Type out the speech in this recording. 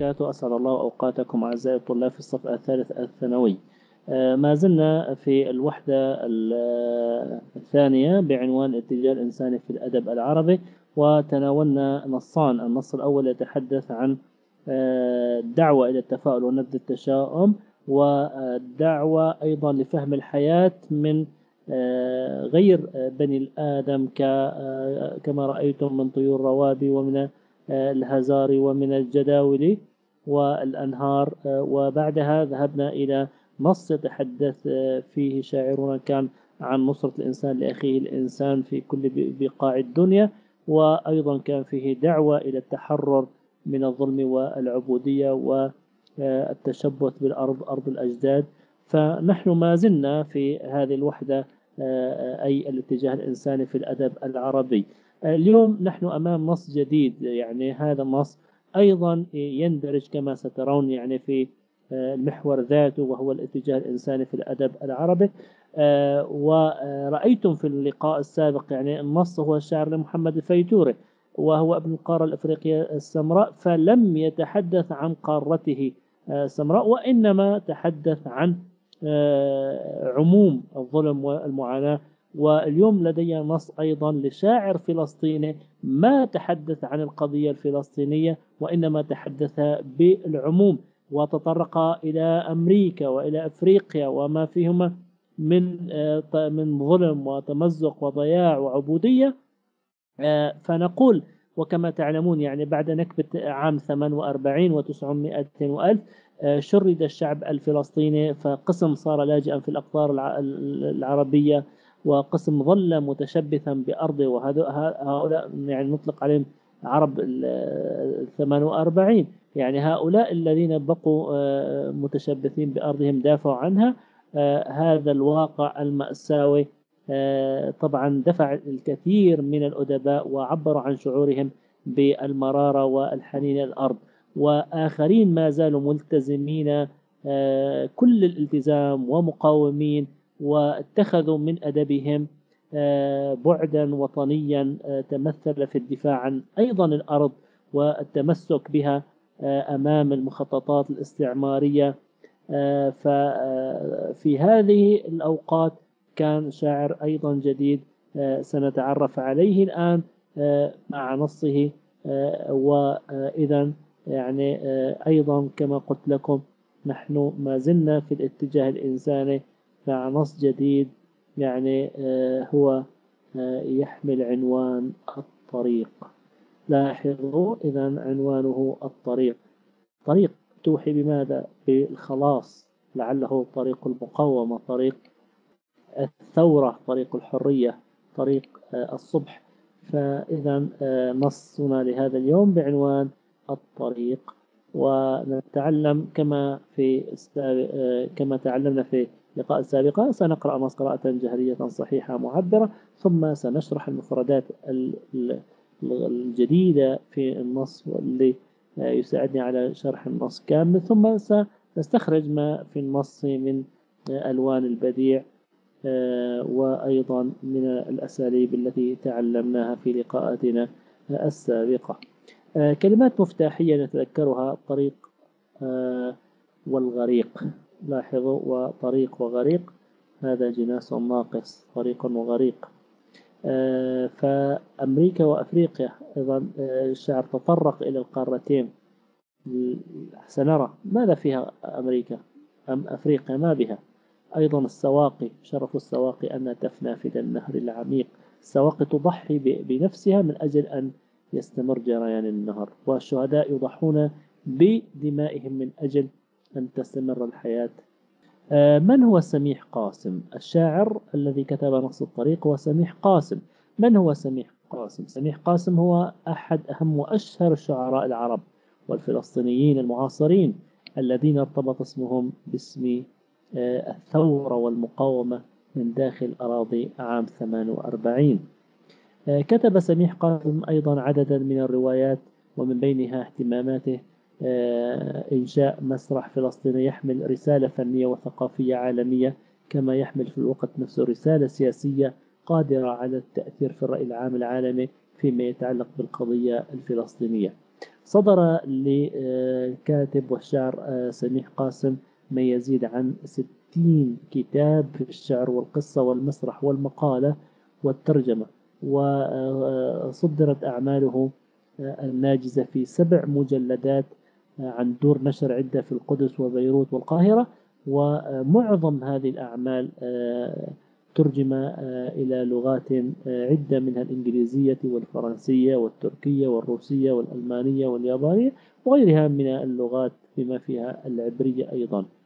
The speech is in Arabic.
وبركاته. أسعد الله أوقاتكم أعزائي الطلاب في الصف الثالث الثانوي. آه، ما زلنا في الوحدة ال- الثانية بعنوان الاتجاه الإنساني في الأدب العربي وتناولنا نصان. النص الأول يتحدث عن آه، الدعوة إلى التفاؤل ونبذ التشاؤم والدعوة أيضا لفهم الحياة من آه، غير بني الآدم آه، كما رأيتم من طيور روابي ومن آه، الهزار ومن الجداول والأنهار. آه، وبعدها ذهبنا إلى نص يتحدث آه، فيه شاعرنا كان عن نصرة الإنسان لأخيه الإنسان في كل بقاع الدنيا. وأيضا كان فيه دعوة إلى التحرر من الظلم والعبودية والتشبث بالأرض أرض الأجداد. فنحن ما زلنا في هذه الوحدة آه، أي الاتجاه الإنساني في الأدب العربي. اليوم نحن أمام نص جديد يعني هذا النص أيضا يندرج كما سترون يعني في آه، المحور ذاته وهو الاتجاه الإنساني في الأدب العربي. آه، ورأيتم في اللقاء السابق يعني النص هو الشاعر محمد الفيتوري وهو ابن القارة الأفريقية السمراء فلم يتحدث عن قارته آه، السمراء وإنما تحدث عن آه، عموم الظلم والمعاناة واليوم لدي نص أيضا لشاعر فلسطيني ما تحدث عن القضية الفلسطينية وإنما تحدث بالعموم وتطرق إلى أمريكا وإلى أفريقيا وما فيهما من آه، من ظلم وتمزق وضياع وعبودية. آه، فنقول وكما تعلمون يعني بعد نكبة عام 48 و900 وألف آه، شرد الشعب الفلسطيني فقسم صار لاجئا في الأقطار الع- العربية وقسم ظل متشبثا بأرضه. وهؤلاء يعني نطلق عليهم عرب ال 48 يعني هؤلاء الذين بقوا آه، متشبثين بأرضهم دافعوا عنها آه، هذا الواقع المأساوي آه، طبعا دفع الكثير من الأدباء وعبروا عن شعورهم بالمرارة والحنين الأرض. وآخرين ما زالوا ملتزمين كل الالتزام ومقاومين واتخذوا من أدبهم آه، بعدا وطنيا آه، تمثل في الدفاع عن أيضا الأرض والتمسك بها آه، أمام المخططات الاستعمارية. ففي هذه الأوقات كان شاعر أيضا جديد سنتعرف عليه الآن مع نصه. وإذا يعني أيضا كما قلت لكم نحن ما زلنا في الاتجاه الإنساني مع نص جديد يعني آه، هو آه، يحمل عنوان الطريق. لاحظوا إذا عنوانه الطريق. طريق توحي بماذا؟ بالخلاص لعله طريق المقاومة طريق الثورة طريق الحرية طريق آه، الصبح. فإذا نصنا لهذا اليوم بعنوان الطريق. ونتعلم كما في كما تعلمنا في اللقاء السابقة سنقرأ قراءة جهرية صحيحة معبرة ثم سنشرح المفردات ال- ال- الجديدة في النص واللي يساعدني على شرح النص كامل ثم سنستخرج ما في النص من ألوان البديع آه، وأيضا من الأساليب التي تعلمناها في لقاءاتنا السابقة. آه، كلمات مفتاحية نتذكرها الطريق آه، والغريق. لاحظوا وطريق وغريق. هذا جناس ناقص طريق وغريق. آه، فأمريكا وأفريقيا أيضا آه، الشعر تطرق إلى القارتين. سنرى ماذا فيها أمريكا؟ أم أفريقيا ما بها؟ أيضا السواقي شرف السواقي أن تفنى في النهر العميق. السواقي تضحي بنفسها من أجل أن يستمر جريان النهر والشهداء يضحون بدمائهم من أجل أن تستمر الحياة. آه، من هو سميح قاسم؟ الشاعر الذي كتب نص الطريق هو سميح قاسم. من هو سميح قاسم؟ سميح قاسم هو أحد أهم وأشهر الشعراء العرب والفلسطينيين المعاصرين الذين ارتبط اسمهم باسم آه، الثورة والمقاومة من داخل أراضي عام 48 آه، كتب سميح قاسم أيضا عددا من الروايات ومن بينها اهتماماته إنشاء مسرح فلسطيني يحمل رسالة فنية وثقافية عالمية كما يحمل في الوقت نفسه رسالة سياسية قادرة على التأثير في الرأي العام العالمي فيما يتعلق بالقضية الفلسطينية. صدر للكاتب والشاعر سميح قاسم ما يزيد عن ستين كتاب في الشعر والقصة والمسرح والمقالة والترجمة وصدرت أعماله الناجزة في سبع مجلدات عن دور نشر عدة في القدس وبيروت والقاهرة ومعظم هذه الأعمال ترجم إلى لغات عدة منها الإنجليزية والفرنسية والتركية والروسية والألمانية واليابانية وغيرها من اللغات بما فيها العبرية أيضا.